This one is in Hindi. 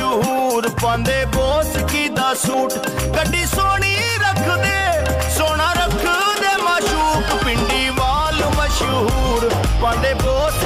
मशहूर पांदे बोस की दा सूट गड्डी सोनी रख दे सोना रख दे मशहूर पिंडी वाल मशहूर पांदे बोस